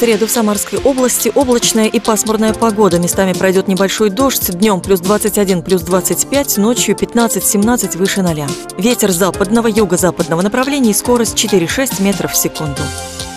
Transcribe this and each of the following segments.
среду в Самарской области облачная и пасмурная погода. Местами пройдет небольшой дождь. Днем плюс 21, плюс 25, ночью 15-17 выше 0. Ветер западного, юго-западного направления и скорость 4-6 метров в секунду.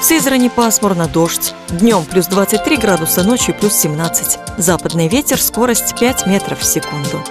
В Сызрани пасмурно, дождь. Днем плюс 23 градуса, ночью плюс 17. Западный ветер, скорость 5 метров в секунду.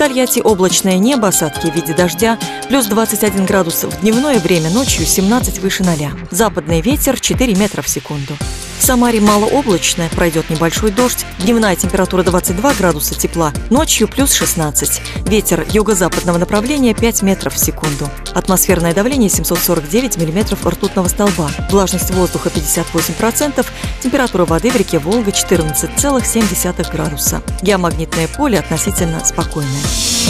Тольятти облачное небо, осадки в виде дождя, плюс 21 градус в дневное время, ночью 17 выше 0. Западный ветер 4 метра в секунду. В Самаре малооблачно, пройдет небольшой дождь, дневная температура 22 градуса тепла, ночью плюс 16. Ветер юго-западного направления 5 метров в секунду. Атмосферное давление 749 миллиметров ртутного столба. Влажность воздуха 58%, температура воды в реке Волга 14,7 градуса. Геомагнитное поле относительно спокойное.